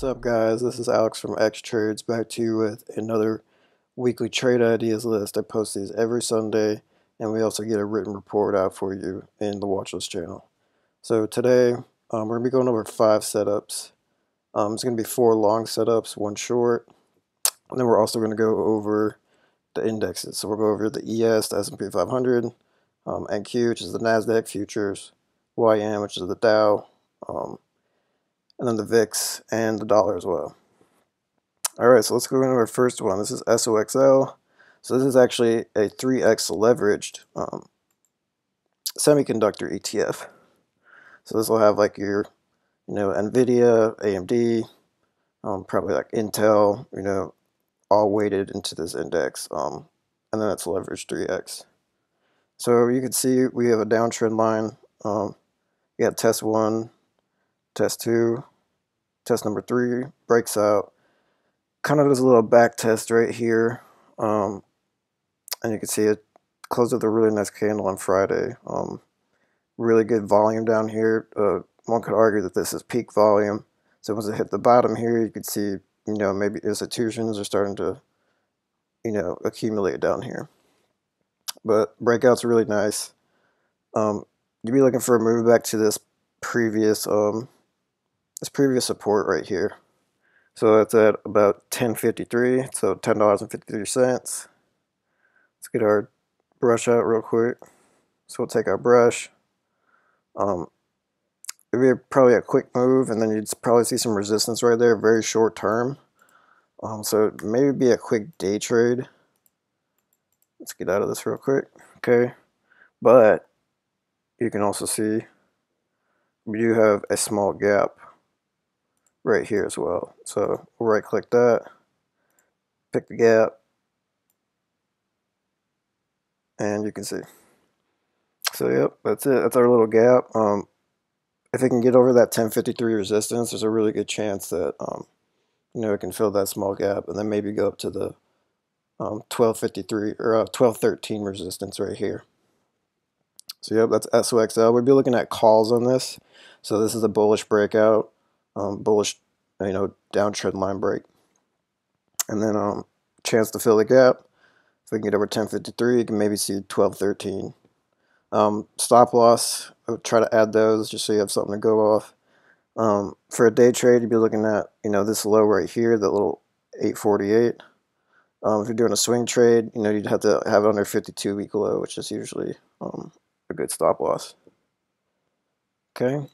What's up guys, this is Alex from Xtrades back to you with another weekly trade ideas list. I post these every Sunday and we also get a written report out for you in the watchlist channel. So today um, we're going to be going over five setups. Um, it's going to be four long setups, one short, and then we're also going to go over the indexes. So we'll go over the ES, the S&P 500, um, NQ, which is the NASDAQ futures, YM, which is the Dow, um, and then the VIX and the dollar as well. All right, so let's go into our first one. This is SOXL. So this is actually a 3x leveraged um, semiconductor ETF. So this will have like your, you know, NVIDIA, AMD, um, probably like Intel, you know, all weighted into this index. Um, and then it's leveraged 3x. So you can see we have a downtrend line. Um, we got test one, test two, test number three breaks out. Kind of does a little back test right here. Um, and you can see it closed with a really nice candle on Friday. Um, really good volume down here. Uh, one could argue that this is peak volume. So once it hit the bottom here, you could see, you know, maybe institutions are starting to, you know, accumulate down here. But breakout's really nice. Um, you'd be looking for a move back to this previous um, this previous support right here. So that's at about 1053, so $10.53. Let's get our brush out real quick. So we'll take our brush. Um, it'd be probably a quick move, and then you'd probably see some resistance right there, very short term. Um, so maybe be a quick day trade. Let's get out of this real quick. Okay, but you can also see we do have a small gap right here as well. So we'll right click that, pick the gap, and you can see. So yep, that's it. That's our little gap. Um, if it can get over that 1053 resistance, there's a really good chance that um, you know it can fill that small gap and then maybe go up to the um, 1253 or uh, 1213 resistance right here. So yep, that's SOXL. We'd be looking at calls on this. So this is a bullish breakout um, bullish, you know, downtrend line break. And then um, chance to fill the gap. If we can get over 1053, you can maybe see 1213. Um, stop loss, I would try to add those just so you have something to go off. Um, for a day trade, you'd be looking at, you know, this low right here, that little 848. Um, if you're doing a swing trade, you know, you'd have to have it under 52 week low, which is usually um, a good stop loss. Okay.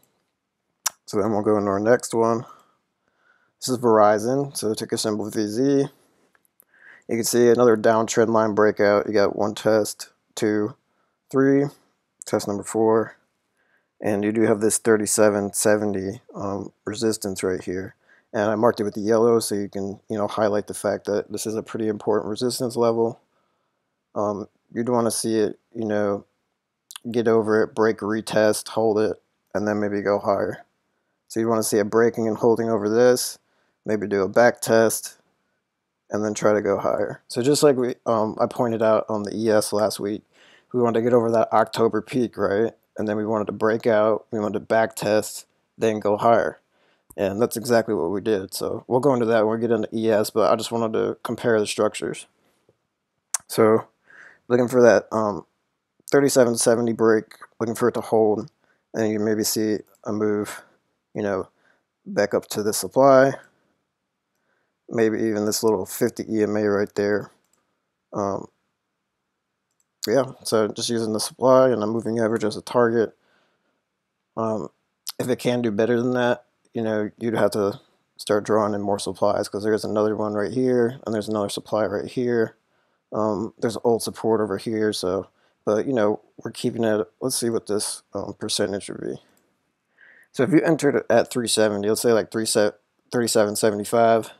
So then we'll go into our next one. This is Verizon, so ticker symbol VZ. You can see another downtrend line breakout. You got one test, two, three, test number four, and you do have this 3770 um, resistance right here. And I marked it with the yellow so you can, you know, highlight the fact that this is a pretty important resistance level. Um, you'd want to see it, you know, get over it, break, retest, hold it, and then maybe go higher. So you want to see a breaking and holding over this, maybe do a back test, and then try to go higher. So just like we, um, I pointed out on the ES last week, we wanted to get over that October peak, right? And then we wanted to break out, we wanted to back test, then go higher. And that's exactly what we did. So we'll go into that when we get into ES, but I just wanted to compare the structures. So looking for that um, 3770 break, looking for it to hold, and you maybe see a move you know, back up to the supply. Maybe even this little 50 EMA right there. Um, yeah, so just using the supply and a moving average as a target. Um, if it can do better than that, you know, you'd have to start drawing in more supplies because there's another one right here and there's another supply right here. Um, there's old support over here, so, but you know, we're keeping it, let's see what this um, percentage would be. So if you entered at 370, let's say like 37.75,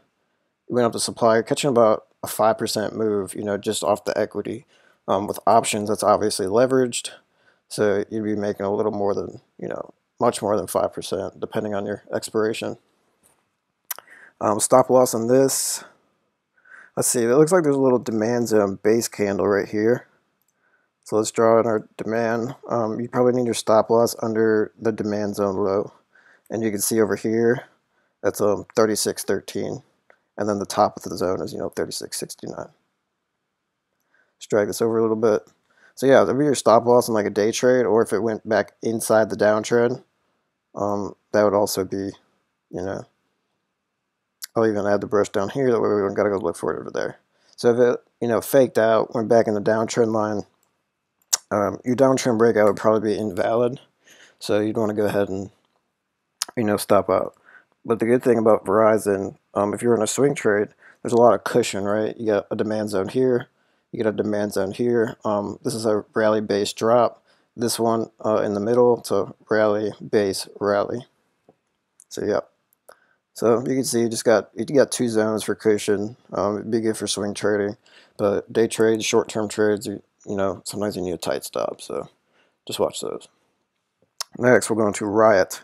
you went up to supply, catching about a 5% move, you know, just off the equity. Um, with options, that's obviously leveraged. So you'd be making a little more than, you know, much more than 5%, depending on your expiration. Um, stop loss on this. Let's see, it looks like there's a little demand zone base candle right here. So let's draw in our demand. Um, you probably need your stop loss under the demand zone low. And you can see over here, That's um 36.13. And then the top of the zone is, you know, 36.69. Just drag this over a little bit. So yeah, that'd be your stop loss in like a day trade, or if it went back inside the downtrend, um, that would also be, you know, I'll even add the brush down here, that way we don't gotta go look for it over there. So if it, you know, faked out, went back in the downtrend line, um, your downtrend breakout would probably be invalid. So you'd want to go ahead and, you know, stop out. But the good thing about Verizon, um, if you're in a swing trade, there's a lot of cushion, right? You got a demand zone here, you got a demand zone here. Um, this is a rally base drop. This one uh, in the middle, a rally base rally. So yeah. So you can see you just got you got two zones for cushion. Um, it'd be good for swing trading, but day trades, short term trades, you, know sometimes you need a tight stop. So just watch those. Next, we're going to Riot.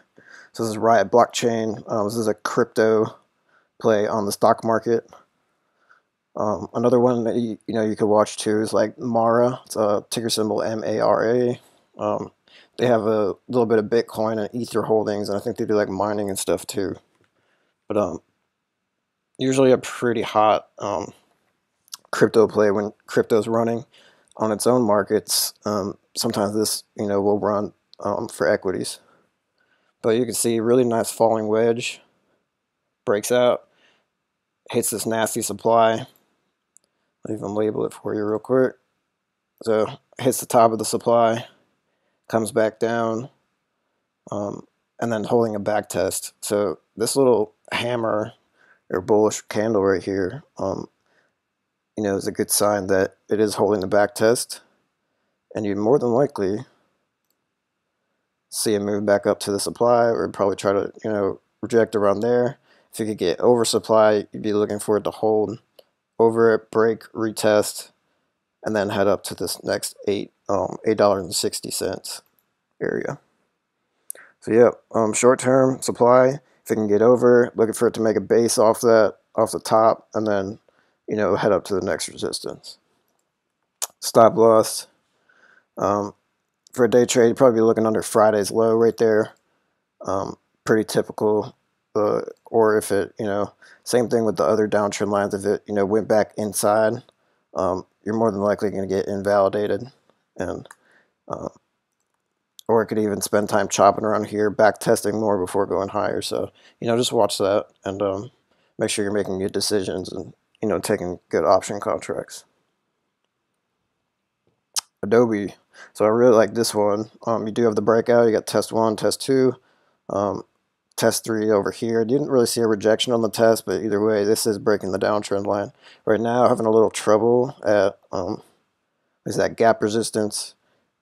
So this is Riot blockchain. Um, this is a crypto play on the stock market. Um, another one that you, you know you could watch too is like Mara. It's a ticker symbol M A R A. Um, they have a little bit of Bitcoin and Ether holdings, and I think they do like mining and stuff too. But um, usually a pretty hot um, crypto play when crypto's running on its own markets. Um, sometimes this you know will run um, for equities. But you can see really nice falling wedge, breaks out, hits this nasty supply. I'll even label it for you real quick. So hits the top of the supply, comes back down, um, and then holding a back test. So this little hammer or bullish candle right here, um, you know, is a good sign that it is holding the back test. And you more than likely see it move back up to the supply or probably try to, you know, reject around there. If you could get oversupply, you'd be looking for it to hold over it, break, retest, and then head up to this next eight um eight dollars and sixty cents area. So yeah, um, short term supply. If it can get over, looking for it to make a base off that off the top, and then you know head up to the next resistance. Stop loss. Um, for a day trade, probably looking under Friday's low right there. Um, pretty typical. Uh, or if it, you know, same thing with the other downtrend lines. If it, you know, went back inside, um, you're more than likely going to get invalidated, and uh, or it could even spend time chopping around here, back testing more before going higher. So you know, just watch that and um, make sure you're making good decisions and you know taking good option contracts. Adobe so I really like this one. Um, you do have the breakout. You got test one, test two, um, test three over here. Didn't really see a rejection on the test, but either way, this is breaking the downtrend line. Right now, having a little trouble at um, is that gap resistance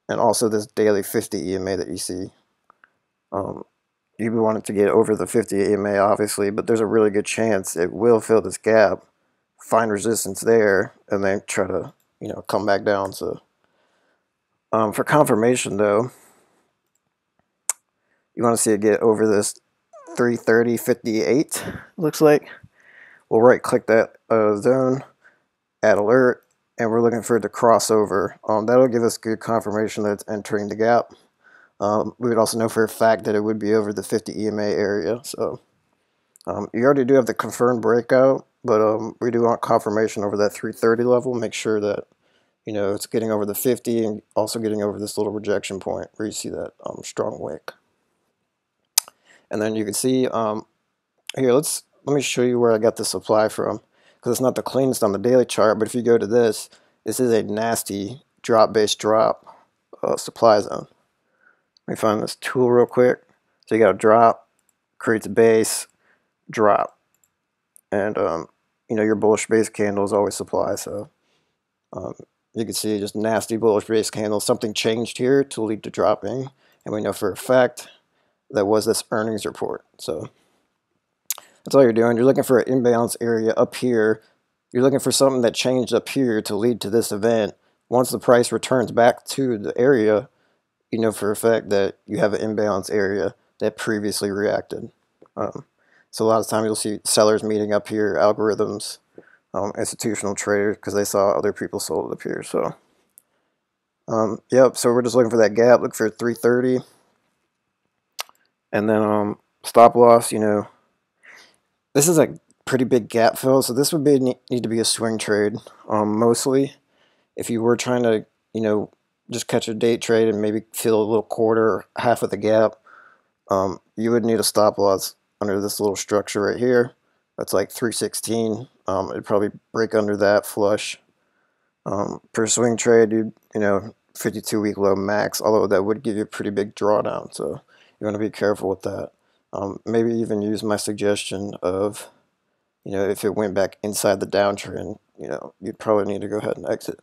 and also this daily 50 EMA that you see. Um, you would want it to get over the 50 EMA, obviously, but there's a really good chance it will fill this gap, find resistance there, and then try to, you know, come back down. So um, for confirmation though, you want to see it get over this 330.58 looks like. We'll right click that uh, zone, add alert, and we're looking for it to cross over. Um, that'll give us good confirmation that it's entering the gap. Um, we would also know for a fact that it would be over the 50 EMA area. So um, you already do have the confirmed breakout, but um, we do want confirmation over that 330 level. Make sure that you know, it's getting over the 50 and also getting over this little rejection point where you see that um, strong wick. And then you can see, um, here, let's let me show you where I got the supply from because it's not the cleanest on the daily chart, but if you go to this, this is a nasty drop-based drop uh, supply zone. Let me find this tool real quick. So you got a drop, creates a base, drop. And, um, you know, your bullish base candle is always supply, so um, you can see just nasty bullish base candle. Something changed here to lead to dropping. And we know for a fact that was this earnings report. So that's all you're doing. You're looking for an imbalance area up here. You're looking for something that changed up here to lead to this event. Once the price returns back to the area, you know for a fact that you have an imbalance area that previously reacted. Um, so a lot of time you'll see sellers meeting up here, algorithms, um, institutional traders because they saw other people sold up here. So, um, yep. So we're just looking for that gap. Look for 330, and then um, stop loss. You know, this is a pretty big gap fill, so this would be need to be a swing trade um, mostly. If you were trying to, you know, just catch a day trade and maybe fill a little quarter, half of the gap, um, you would need a stop loss under this little structure right here. That's like 316. Um, it'd probably break under that flush. Um, per swing trade, you'd you know 52 week low max, although that would give you a pretty big drawdown. So you want to be careful with that. Um, maybe even use my suggestion of, you know, if it went back inside the downtrend, you know, you'd probably need to go ahead and exit.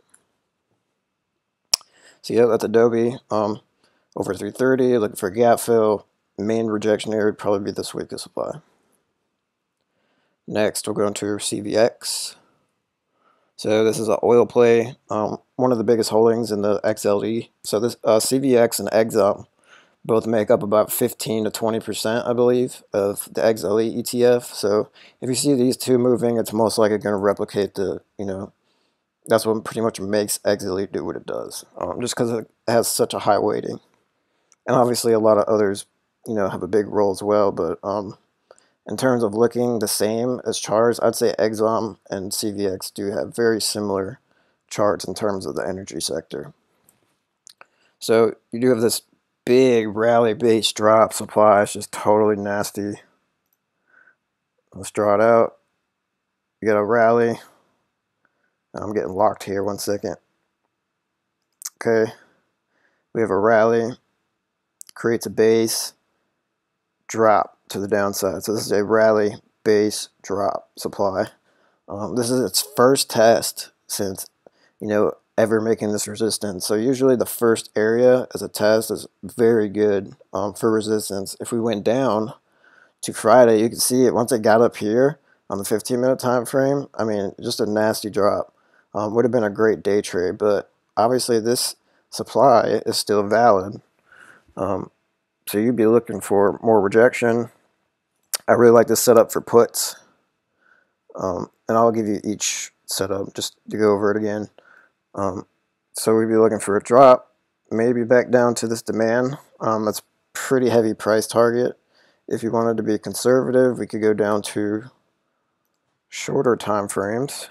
So yeah, that's Adobe. Um, over 330, looking for a gap fill. Main rejection area would probably be this of supply. Next, we'll go into CVX. So this is an oil play, um, one of the biggest holdings in the XLE. So this uh, CVX and Exxon both make up about 15 to 20 percent, I believe, of the XLE ETF. So if you see these two moving, it's most likely going to replicate the, you know, that's what pretty much makes XLE do what it does, um, just because it has such a high weighting. And obviously, a lot of others, you know, have a big role as well. But um, in terms of looking the same as charts, I'd say Exxon and CVX do have very similar charts in terms of the energy sector. So you do have this big rally base drop supply. It's just totally nasty. Let's draw it out. You got a rally. I'm getting locked here. One second. Okay. We have a rally. Creates a base. Drop to the downside. So this is a rally base drop supply. Um, this is its first test since, you know, ever making this resistance. So usually the first area as a test is very good um, for resistance. If we went down to Friday, you can see it once it got up here on the 15 minute time frame. I mean, just a nasty drop. Um, would have been a great day trade, but obviously this supply is still valid. Um, so you'd be looking for more rejection, I really like this setup for puts. Um, and I'll give you each setup just to go over it again. Um, so we'd be looking for a drop, maybe back down to this demand. Um, that's pretty heavy price target. If you wanted to be conservative, we could go down to shorter time frames.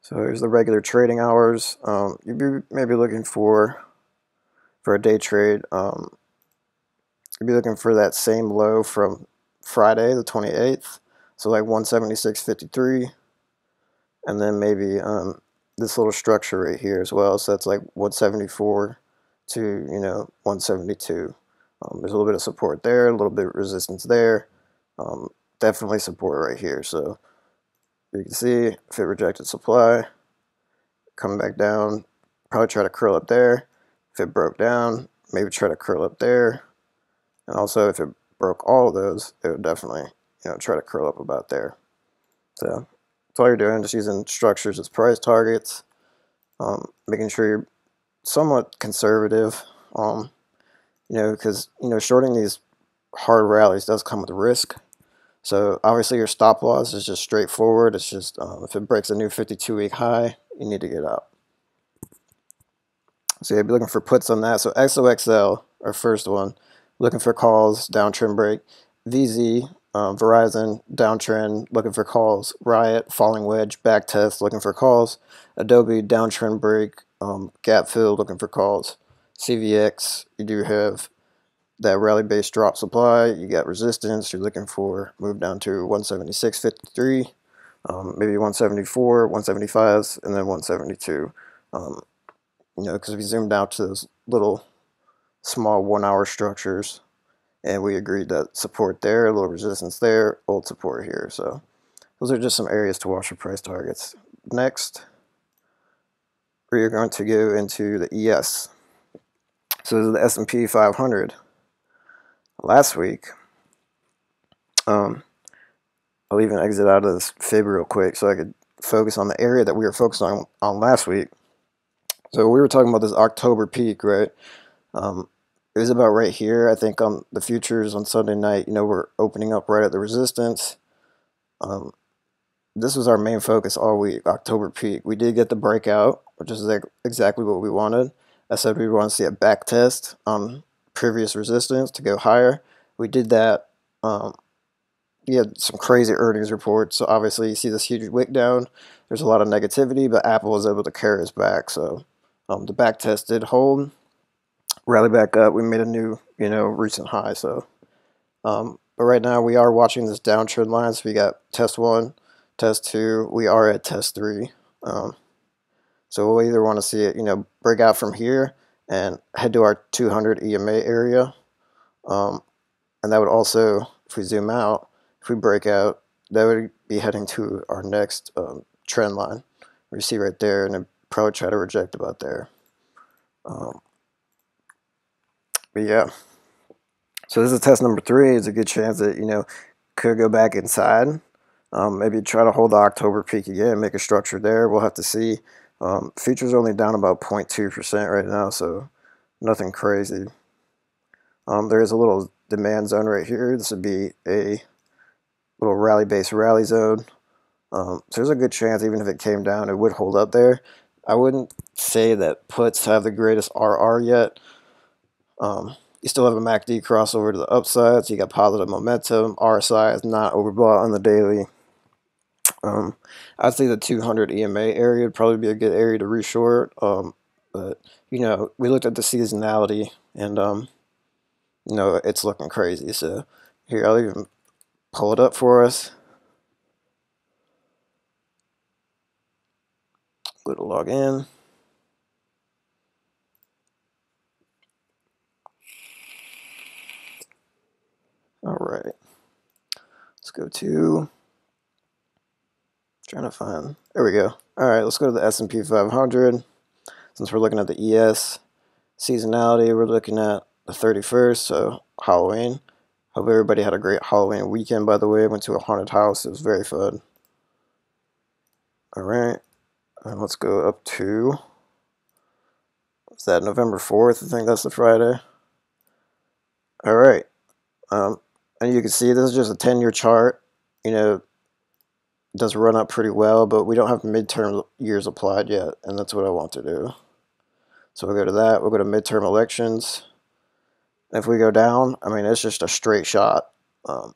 So here's the regular trading hours. Um, you'd be maybe looking for for a day trade um, you'd be looking for that same low from Friday the 28th so like 176.53 and then maybe um, this little structure right here as well so that's like 174 to you know 172 um, there's a little bit of support there a little bit of resistance there um, definitely support right here so you can see if it rejected supply come back down probably try to curl up there if it broke down maybe try to curl up there and also, if it broke all of those, it would definitely, you know, try to curl up about there. So that's all you're doing, just using structures as price targets, um, making sure you're somewhat conservative, um, you know, because, you know, shorting these hard rallies does come with risk. So obviously your stop loss is just straightforward. It's just um, if it breaks a new 52 week high, you need to get out. So you'll be looking for puts on that. So SOXL, our first one, looking for calls, downtrend break. VZ, um, Verizon, downtrend, looking for calls. Riot, falling wedge, back test, looking for calls. Adobe, downtrend break, um, gap fill, looking for calls. CVX, you do have that rally based drop supply. You got resistance, you're looking for move down to 176.53, um, maybe 174, 175s, and then 172. Um, you know, because we zoomed out to those little small one hour structures and we agreed that support there, a little resistance there, old support here. So those are just some areas to watch for price targets. Next, we are going to go into the ES. So this is the S&P 500. Last week, um, I'll even exit out of this fib real quick so I could focus on the area that we were focused on on last week. So we were talking about this October peak, right? Um, it was about right here. I think on the futures on Sunday night, you know, we're opening up right at the resistance. Um, this was our main focus all week, October peak. We did get the breakout, which is exactly what we wanted. I said we want to see a back test on previous resistance to go higher. We did that. Um, you had some crazy earnings reports. So obviously, you see this huge wick down. There's a lot of negativity, but Apple was able to carry us back. So um, the back test did hold, rally back up. We made a new, you know, recent high. So, um, but right now we are watching this downtrend line. So we got test one, test two. We are at test three. Um, so we'll either want to see it, you know, break out from here and head to our 200 EMA area. Um, and that would also, if we zoom out, if we break out, that would be heading to our next um, trend line. We see right there, and probably try to reject about there. Um, but yeah, so this is test number three. It's a good chance that you know could go back inside. Um, maybe try to hold the October peak again, make a structure there. We'll have to see. Um, futures only down about 0.2% right now, so nothing crazy. Um, there is a little demand zone right here. This would be a little rally-based rally zone. Um, so there's a good chance even if it came down, it would hold up there. I wouldn't say that puts have the greatest RR yet. Um, you still have a MACD crossover to the upside, so you got positive momentum. RSI is not overbought on the daily. Um, I'd say the 200 EMA area would probably be a good area to reshort. Um, but you know, we looked at the seasonality, and um, you know, it's looking crazy. So here, I'll even pull it up for us. Go to log in. All right. Let's go to trying to find. There we go. All right, let's go to the S&P 500. Since we're looking at the ES seasonality, we're looking at the 31st, so Halloween. Hope everybody had a great Halloween weekend, by the way. I went to a haunted house. It was very fun. All right. And let's go up to, is that November 4th? I think that's the Friday. All right. Um, and you can see this is just a 10-year chart. You know, does run up pretty well, but we don't have midterm years applied yet, and that's what I want to do. So we'll go to that. We'll go to midterm elections. If we go down, I mean, it's just a straight shot. Um,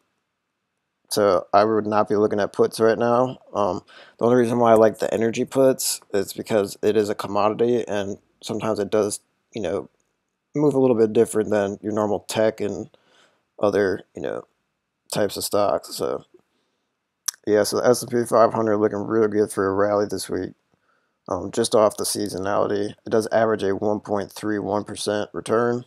so I would not be looking at puts right now. Um, the only reason why I like the energy puts is because it is a commodity and sometimes it does, you know, move a little bit different than your normal tech and other, you know, types of stocks. So yeah, so the S&P 500 looking real good for a rally this week. Um, just off the seasonality, it does average a 1.31% return.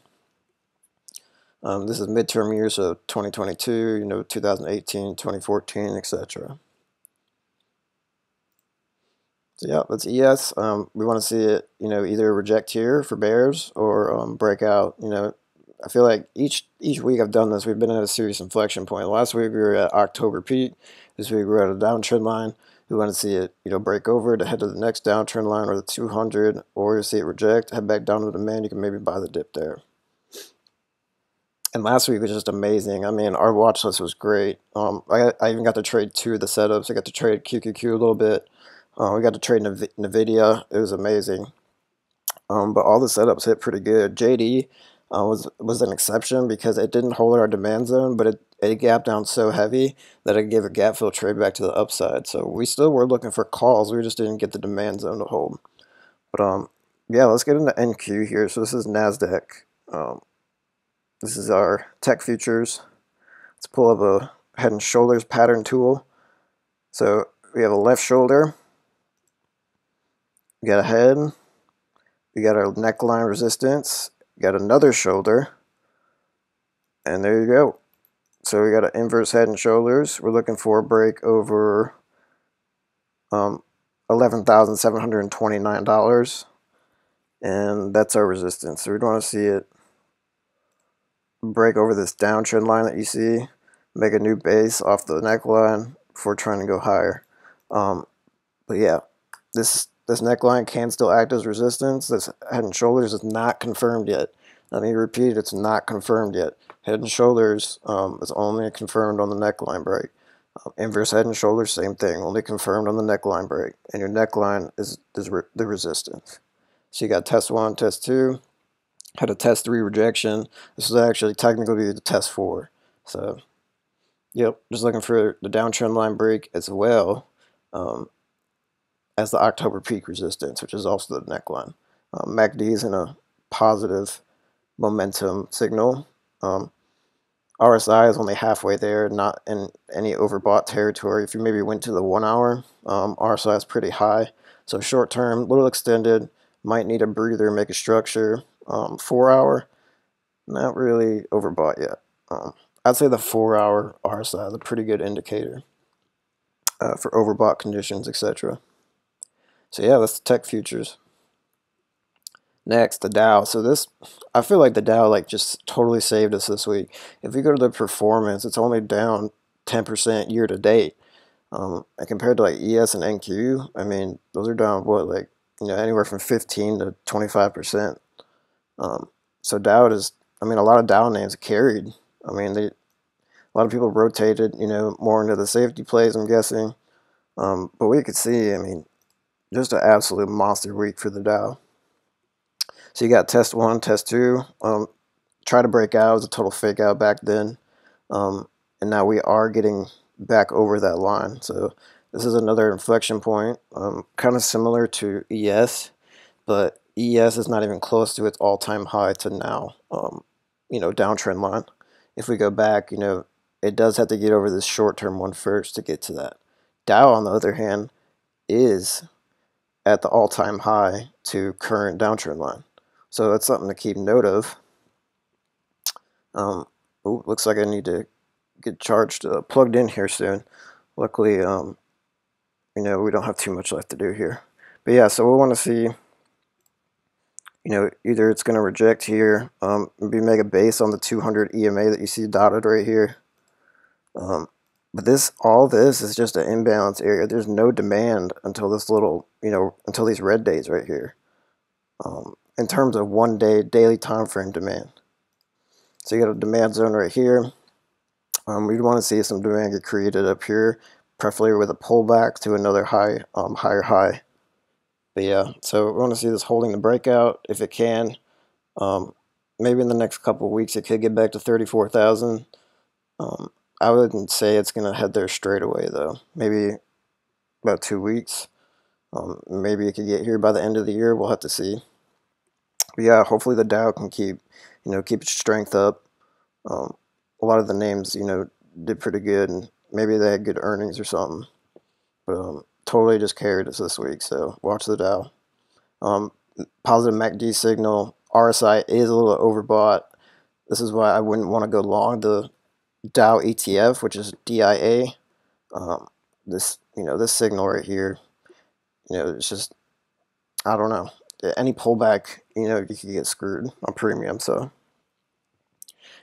Um, this is midterm years, so 2022, you know, 2018, 2014, etc. So yeah, that's ES. Um, we want to see it, you know, either reject here for bears or um, break out. You know, I feel like each each week I've done this, we've been at a serious inflection point. Last week we were at October peak. This week we're at a downtrend line. We want to see it, you know, break over to head to the next downtrend line or the 200, or you see it reject, head back down to the demand. You can maybe buy the dip there and last week was just amazing. I mean, our watch list was great. Um, I, I even got to trade two of the setups. I got to trade QQQ a little bit. Uh, we got to trade Nv NVIDIA. It was amazing. Um, but all the setups hit pretty good. JD uh, was was an exception because it didn't hold our demand zone, but it, it gapped down so heavy that it gave a gap fill trade back to the upside. So we still were looking for calls. We just didn't get the demand zone to hold. But um, yeah, let's get into NQ here. So this is NASDAQ. Um, this is our tech futures. Let's pull up a head and shoulders pattern tool. So we have a left shoulder. We got a head. We got our neckline resistance. We got another shoulder. And there you go. So we got an inverse head and shoulders. We're looking for a break over um, $11,729. And that's our resistance. So we'd want to see it break over this downtrend line that you see, make a new base off the neckline before trying to go higher. Um, but yeah, this this neckline can still act as resistance. This head and shoulders is not confirmed yet. Let me repeat, it's not confirmed yet. Head and shoulders um, is only confirmed on the neckline break. Um, inverse head and shoulders, same thing, only confirmed on the neckline break. And your neckline is, is re the resistance. So you got test one, test two, had a test three rejection. This is actually technically the test four. So Yep, just looking for the downtrend line break as well um, as the October peak resistance, which is also the neckline. Um, MACD is in a positive momentum signal. Um, RSI is only halfway there, not in any overbought territory. If you maybe went to the one hour, um, RSI is pretty high. So short term, little extended, might need a breather, make a structure. Um, four hour, not really overbought yet. Um, I'd say the four hour RSI is a pretty good indicator uh, for overbought conditions, etc. So yeah, that's the tech futures. Next, the Dow. So this, I feel like the Dow like just totally saved us this week. If you go to the performance, it's only down 10% year to date. Um, and compared to like ES and NQ, I mean, those are down what like you know anywhere from 15 to 25%. Um, so Dow is, I mean, a lot of Dow names carried. I mean, they, a lot of people rotated, you know, more into the safety plays. I'm guessing, um, but we could see, I mean, just an absolute monster week for the Dow. So you got test one, test two. Um, try to break out. It was a total fake out back then. Um, and now we are getting back over that line. So this is another inflection point, um, kind of similar to ES, but ES is not even close to its all-time high to now, um, you know, downtrend line. If we go back, you know, it does have to get over this short-term one first to get to that. Dow, on the other hand, is at the all-time high to current downtrend line. So that's something to keep note of. Um, ooh, looks like I need to get charged, uh, plugged in here soon. Luckily, um, you know, we don't have too much left to do here. But yeah, so we want to see, you know, either it's going to reject here, um, be mega base on the 200 EMA that you see dotted right here. Um, but this, all this is just an imbalance area. There's no demand until this little, you know, until these red days right here. Um, in terms of one day daily time frame demand. So you got a demand zone right here. Um, we'd want to see some demand get created up here, preferably with a pullback to another high, um, higher high. But yeah, so we want to see this holding the breakout if it can. Um, maybe in the next couple weeks it could get back to 34,000. Um, I wouldn't say it's going to head there straight away though. Maybe about two weeks. Um, maybe it could get here by the end of the year. We'll have to see. But yeah, hopefully the Dow can keep, you know, keep its strength up. Um, a lot of the names, you know, did pretty good, and maybe they had good earnings or something. But um, totally just carried us this week. So watch the Dow. Um, positive MACD signal. RSI is a little overbought. This is why I wouldn't want to go long the Dow ETF, which is DIA. Um, this, you know, this signal right here, you know, it's just, I don't know any pullback, you know, you could get screwed on premium. So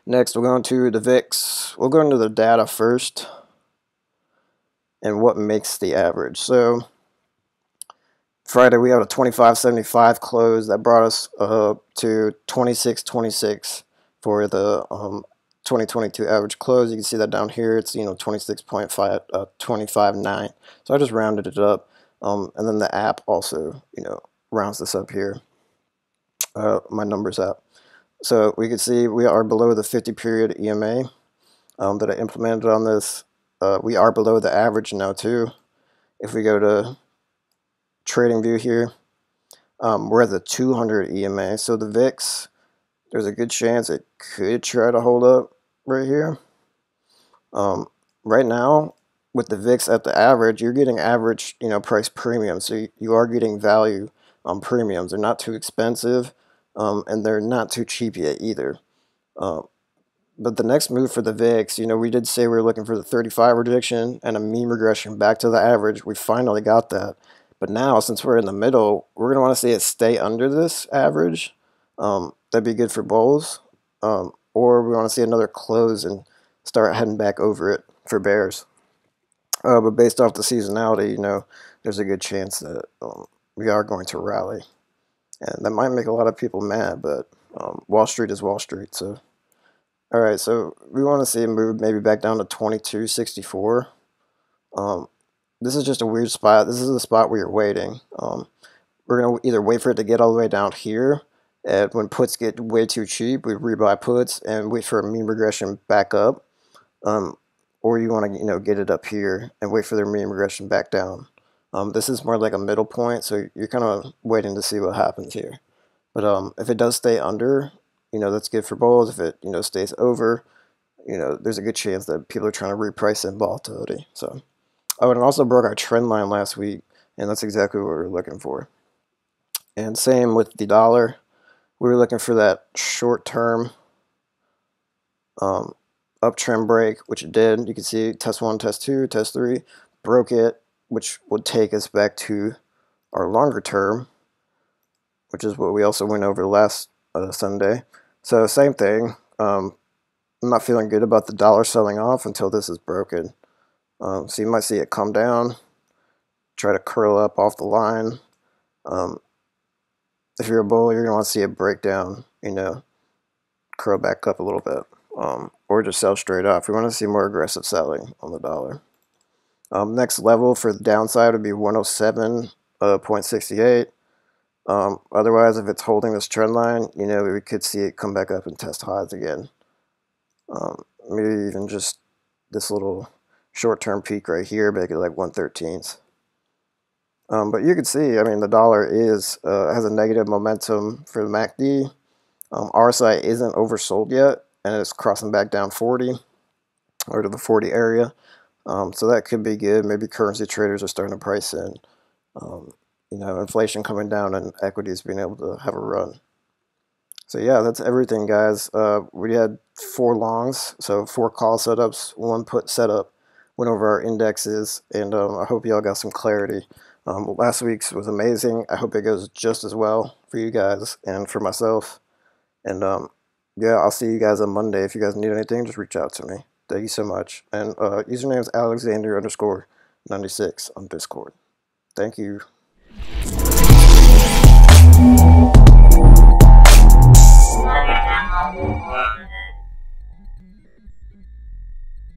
next, we're going to the VIX. We'll go into the data first and what makes the average. So Friday we had a 25.75 close that brought us up to 26.26 for the um, 2022 average close. You can see that down here. It's you know 26.5, uh, 25.9. So I just rounded it up. Um, and then the app also, you know, rounds this up here, uh, my numbers out. So we can see we are below the 50 period EMA um, that I implemented on this. Uh, we are below the average now too. If we go to TradingView here, um, we're at the 200 EMA. So the VIX, there's a good chance it could try to hold up right here. Um, right now, with the VIX at the average, you're getting average, you know, price premium. So you, are getting value on premiums. They're not too expensive, um, and they're not too cheap yet either. Um, but the next move for the VIX, you know, we did say we were looking for the 35 rejection and a mean regression back to the average. We finally got that. But now, since we're in the middle, we're going to want to see it stay under this average. Um, that'd be good for bulls. Um, or we want to see another close and start heading back over it for bears. Uh, but based off the seasonality, you know, there's a good chance that um, we are going to rally. And that might make a lot of people mad, but um, Wall Street is Wall Street. So, all right, so we want to see it move maybe back down to 2264. Um, this is just a weird spot. This is the spot where you're waiting. Um, we're going to either wait for it to get all the way down here, and when puts get way too cheap, we rebuy puts and wait for a mean regression back up. Um, or you want to you know get it up here and wait for their mean regression back down. Um, this is more like a middle point, so you're kind of waiting to see what happens here. But um, if it does stay under, you know that's good for bulls. If it you know stays over, you know there's a good chance that people are trying to reprice in volatility. So, oh, and it also broke our trend line last week, and that's exactly what we are looking for. And same with the dollar, we were looking for that short term um, uptrend break, which it did. You can see test one, test two, test three, broke it, which would take us back to our longer term, which is what we also went over last uh, Sunday. So same thing. Um, I'm not feeling good about the dollar selling off until this is broken. Um, so you might see it come down, try to curl up off the line. Um, if you're a bull, you're going to want to see it break down, you know, curl back up a little bit um, or just sell straight off. We want to see more aggressive selling on the dollar. Um, next level for the downside would be 107.68. Um, otherwise, if it's holding this trend line, you know, we could see it come back up and test highs again. Um, maybe even just this little short-term peak right here, make it like 113s. Um, but you can see, I mean, the dollar is uh, has a negative momentum for the MACD. Um, RSI isn't oversold yet, and it's crossing back down 40 or to the 40 area. Um, so that could be good. Maybe currency traders are starting to price in, um, you know, inflation coming down and equities being able to have a run. So yeah, that's everything, guys. Uh, we had four longs, so four call setups, one put setup. Went over our indexes, and um, I hope y'all got some clarity. Um, last week's was amazing. I hope it goes just as well for you guys and for myself. And um, yeah, I'll see you guys on Monday. If you guys need anything, just reach out to me. Thank you so much. And uh, username is Alexander underscore 96 on Discord. Thank you. thank you